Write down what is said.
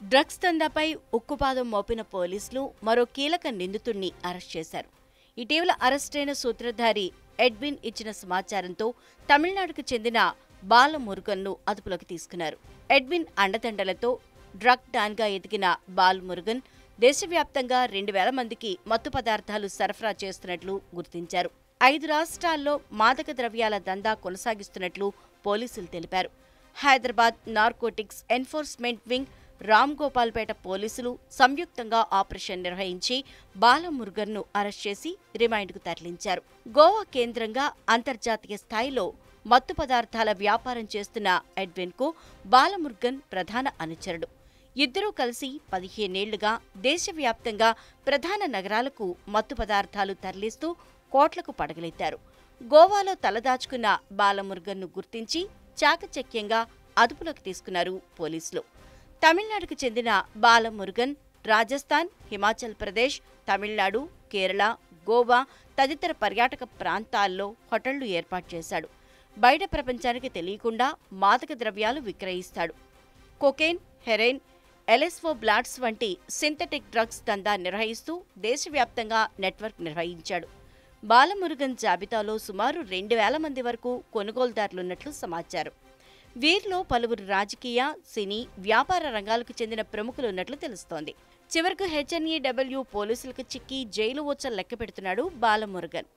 Drugs దందాపై ఉక్కుపాదం మోపిన పోలీసులు మరో కీలక నిందితుడిని అరెస్ట్ చేశారు. ఇటీవల అరెస్టైన సూత్రధారి ఎడ్విన్ ఇచ్చిన సమాచారంతో తమిళనాడుకు చెందిన బాలమురుగన్ను అదుపులోకి తీసుకున్నారు. ఎడ్విన్ అండదండలతో డ్రగ్ డాన్గా ఎదిగిన బాలమురుగన్ దేశవ్యాప్తంగా రెండు వేల మందికి మత్తు పదార్థాలు సరఫరా చేస్తున్నట్లు గుర్తించారు. ఐదు రాష్ట్రాల్లో మాదక ద్రవ్యాల దందా కొనసాగిస్తున్నట్లు పోలీసులు తెలిపారు. Hyderabad narcotics enforcement wing Ramgopalpet పోలీసులు సంయుక్తంగా ఆపరేషన్ నిర్వహించి బాలమురుగన్ను అరెస్ట్ చేసి రిమాండ్కు తరలించారు. గోవా కేంద్రంగా అంతర్జాతీయ స్థాయిలో మత్తు పదార్థాల వ్యాపారం చేస్తున్న ఎడ్విన్కు బాలమురుగన్ ప్రధాన అనుచరుడు. ఇద్దరూ కలిసి పదిహేనేళ్ళుగా దేశవ్యాప్తంగా ప్రధాన నగరాలకు మత్తు పదార్థాలు తరలిస్తూ కోట్లకు పడగలెత్తారు. గోవాలో తలదాచుకున్న బాలమురుగన్ను గుర్తించి చాకచక్యంగా అదుపులోకి తీసుకున్నారు పోలీసులు. తమిళనాడుకు చెందిన బాలమురుగన్ రాజస్థాన్ హిమాచల్ ప్రదేశ్ తమిళనాడు కేరళ గోవా తదితర పర్యాటక ప్రాంతాల్లో హోటళ్ళు ఏర్పాటు చేశాడు. బయట ప్రపంచానికి తెలియకుండా మాదక ద్రవ్యాలు విక్రయిస్తాడు. కొకేన్ హెరైన్ ఎలెస్వో బ్లాట్స్ వంటి సింథటిక్ డ్రగ్స్ దందా నిర్వహిస్తూ దేశవ్యాప్తంగా నెట్వర్క్ నిర్వహించాడు. బాలమురుగన్ జాబితాలో సుమారు రెండు వేల మంది వరకు కొనుగోలుదారులున్నట్లు సమాచారం. వీరిలో పలువురు రాజకీయ సినీ వ్యాపార రంగాలకు చెందిన ప్రముఖులు ఉన్నట్లు తెలుస్తోంది. చివరకు హెచ్ఎన్ఈడబ్ల్యూ పోలీసులకు చిక్కి జైలు వచ్చ లెక్క పెడుతున్నాడు బాలమురుగన్.